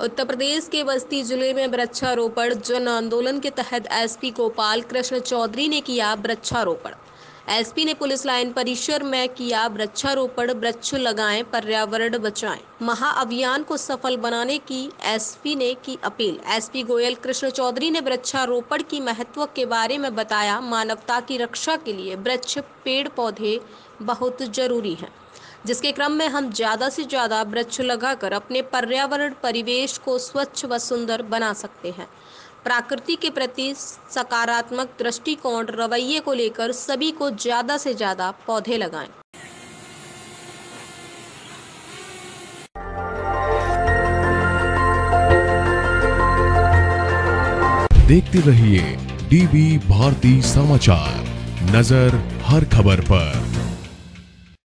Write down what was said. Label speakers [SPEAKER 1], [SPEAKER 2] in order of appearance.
[SPEAKER 1] उत्तर प्रदेश के बस्ती ज़िले में वृक्षारोपण, जन आंदोलन के तहत एसपी गोपाल कृष्ण चौधरी ने किया वृक्षारोपण। एसपी ने पुलिस लाइन परिसर में किया वृक्षारोपण, वृक्ष लगाएँ, पर्यावरण बचाएँ। महाअभियान को सफल बनाने की एसपी ने की अपील। एसपी गोयल कृष्ण चौधरी ने वृक्षारोपण की महत्व के बारे में बताया, मानवता की रक्षा के लिए वृक्ष पेड़ पौधे बहुत ज़रूरी हैं। जिसके क्रम में हम ज़्यादा से ज़्यादा वृक्ष लगाकर अपने पर्यावरण परिवेश को स्वच्छ व सुंदर बना सकते हैं। प्रकृति के प्रति सकारात्मक दृष्टिकोण रवैये को लेकर सभी को ज़्यादा से ज़्यादा पौधे लगाएँ।
[SPEAKER 2] देखते रहिए डीबी भारती समाचार। नज़र हर खबर पर।